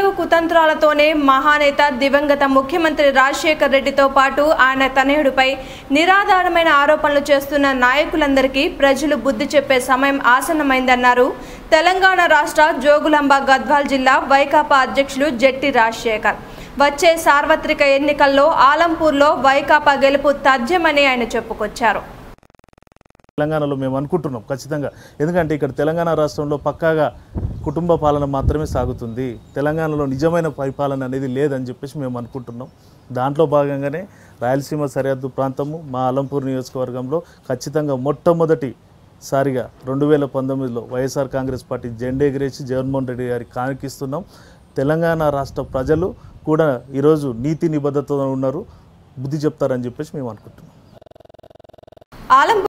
కుట్రలు కుతంత్రాలతోనే మహానేత దివంగత ముఖ్యమంత్రి రాజశేఖర్ రెడ్డితో పాటు ఆయన తనయుడిపై నిరాధారమైన ఆరోపణలు చేస్తున్న నాయకులందరికీ ప్రజలు బుద్ధి చెప్పే సమయం ఆసన్నమైందన్నారు. తెలంగాణ రాష్ట్ర జోగులాంబ గద్వాల్ జిల్లా వైకాపా అధ్యక్షులు జట్టి రాజశేఖర్. వచ్చే సార్వత్రిక ఎన్నికల్లో ఆలంపూర్లో వైకాపా గెలుపు తథ్యమని ఆయన చెప్పుకొచ్చారు. తెలంగాణలో మేము అనుకుంటున్నాం ఖచ్చితంగా. ఎందుకంటే ఇక్కడ తెలంగాణ రాష్ట్రంలో పక్కాగా కుటుంబ పాలన మాత్రమే సాగుతుంది. తెలంగాణలో నిజమైన పరిపాలన అనేది లేదని చెప్పేసి మేము అనుకుంటున్నాం. దాంట్లో భాగంగానే రాయలసీమ సరిహద్దు ప్రాంతము మా అలంపూర్ నియోజకవర్గంలో ఖచ్చితంగా మొట్టమొదటి సారిగా రెండు వేల పంతొమ్మిదిలో వైఎస్ఆర్ కాంగ్రెస్ పార్టీ జెండా ఎగిరేసి జగన్మోహన్ రెడ్డి గారికి కానికిస్తున్నాం తెలంగాణ రాష్ట్ర ప్రజలు కూడా ఈరోజు నీతి నిబద్ధతతో ఉన్నారు. బుద్ధి చెప్తారని చెప్పేసి మేము అనుకుంటున్నాం.